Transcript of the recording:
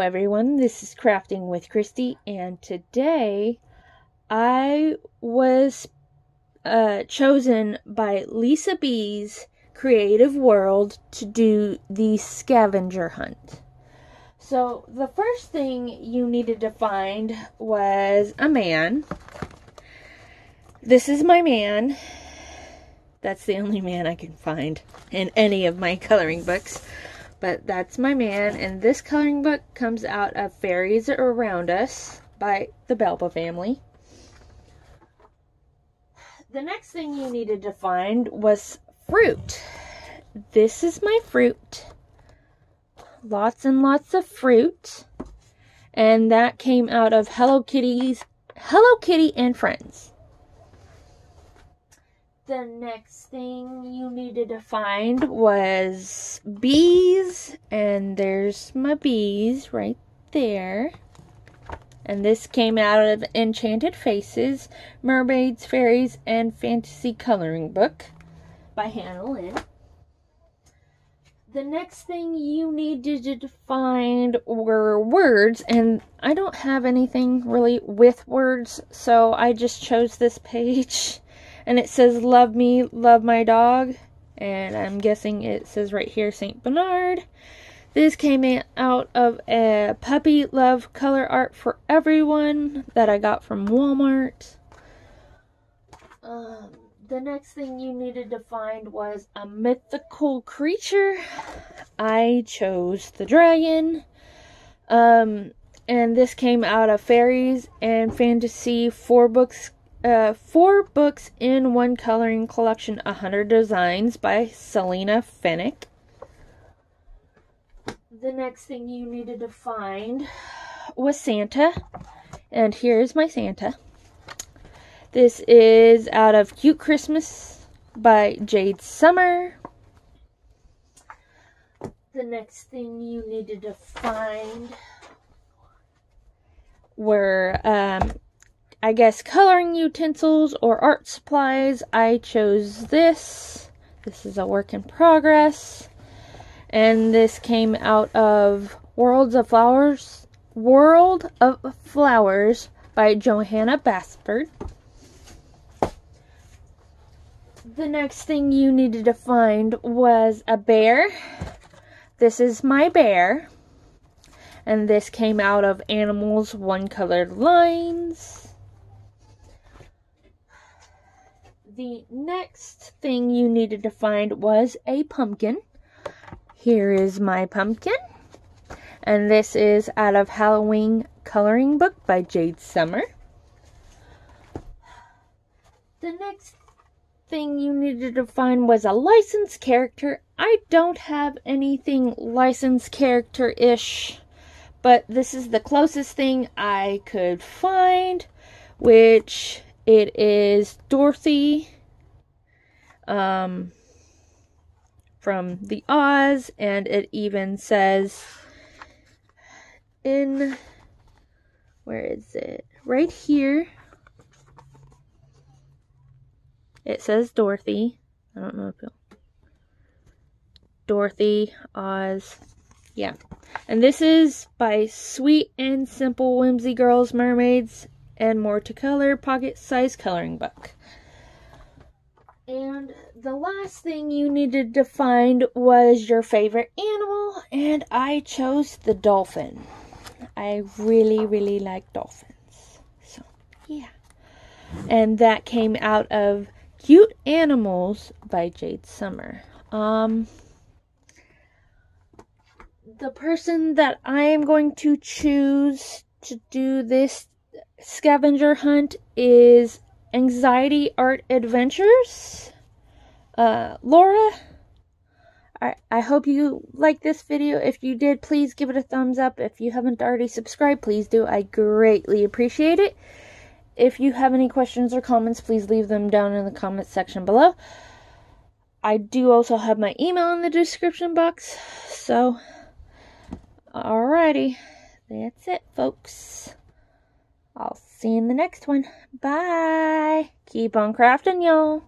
everyone, this is Crafting with Kristi, and today I was uh, chosen by Lisa B's Creative World to do the scavenger hunt. So, the first thing you needed to find was a man. This is my man. That's the only man I can find in any of my coloring books. But that's my man, and this coloring book comes out of Fairies Around Us by the Belba family. The next thing you needed to find was fruit. This is my fruit. Lots and lots of fruit. And that came out of Hello Kitty's Hello Kitty and Friends the next thing you needed to find was bees, and there's my bees right there. And this came out of Enchanted Faces, Mermaids, Fairies, and Fantasy Coloring Book by Hannah Lynn. The next thing you needed to find were words, and I don't have anything really with words, so I just chose this page and it says love me love my dog. And i'm guessing it says right here saint bernard. This came out of a puppy love color art for everyone that i got from walmart. Um, the next thing you needed to find was a mythical creature. I chose the dragon. Um, and this came out of fairies and fantasy four books uh, four books in one coloring collection 100 designs by Selina Fenech the next thing you needed to find was santa. And here's my santa. This is out of cute christmas by jade summer. The next thing you needed to find were um, I guess coloring utensils or art supplies. I chose this. This is a work in progress. And this came out of Worlds of Flowers World of Flowers by Johanna Basford. The next thing you needed to find was a bear. This is my bear. And this came out of Animals One Colored Lines. The next thing you needed to find was a pumpkin. Here is my pumpkin. And this is out of Halloween Coloring Book by Jade Summer. The next thing you needed to find was a licensed character. I don't have anything licensed character-ish, but this is the closest thing I could find, which it is Dorothy um, from the Oz, and it even says in where is it? Right here. It says Dorothy. I don't know if you'll. Dorothy, Oz. Yeah. And this is by Sweet and Simple Whimsy Girls Mermaids and more to color pocket size coloring book. And the last thing you needed to find was your favorite animal, and I chose the dolphin. I really, really like dolphins. So, yeah. And that came out of Cute Animals by Jade Summer. Um, the person that I am going to choose to do this scavenger hunt is Anxiety Art Adventures. Uh, Laura, I, I hope you like this video. If you did, please give it a thumbs up. If you haven't already subscribed, please do. I greatly appreciate it. If you have any questions or comments, please leave them down in the comments section below. I do also have my email in the description box. So, alrighty. That's it, folks. I'll see you in the next one. Bye. Keep on crafting, y'all.